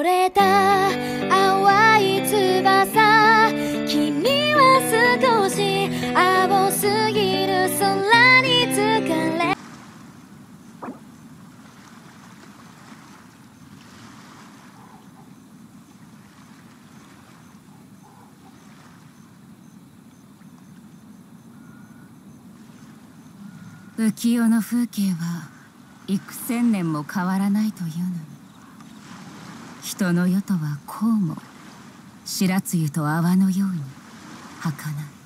折れた淡い翼。君は少し青すぎる空に疲れ。浮世の風景は幾千年も変わらないというのに。人の世とはこうも白露と泡のように儚い。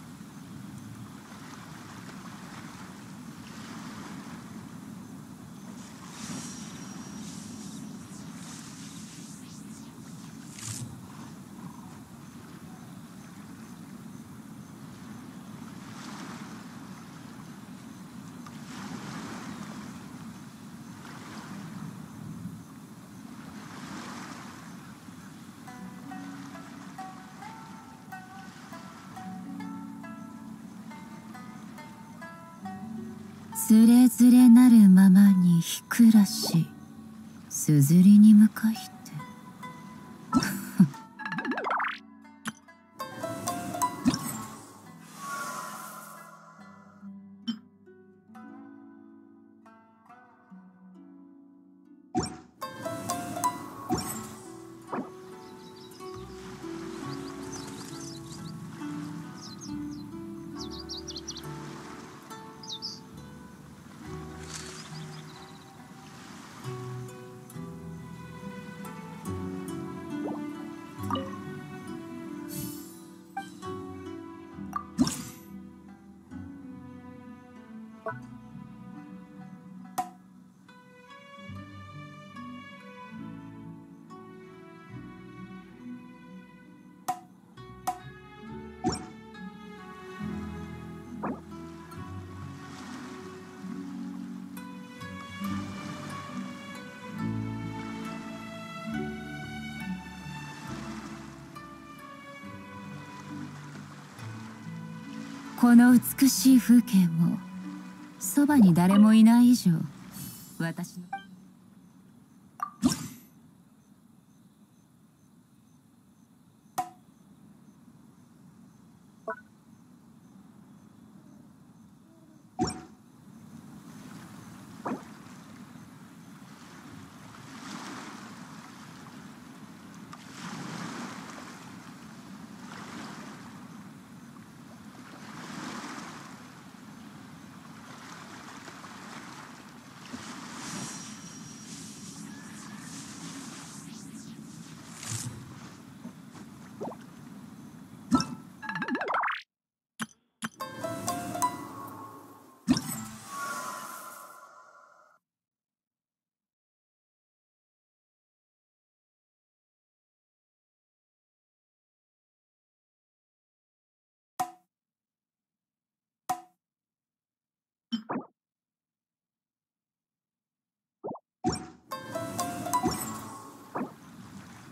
ずれづれなるままにひくらしすずりに向かいこの美しい風景もそばに誰もいない以上私の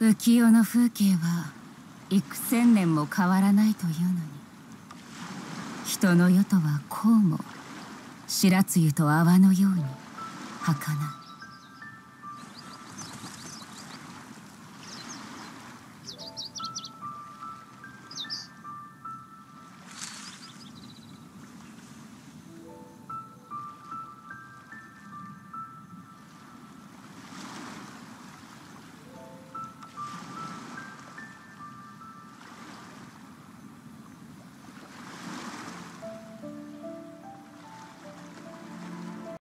浮世の風景は幾千年も変わらないというのに人の世とはこうも白露と泡のように儚。い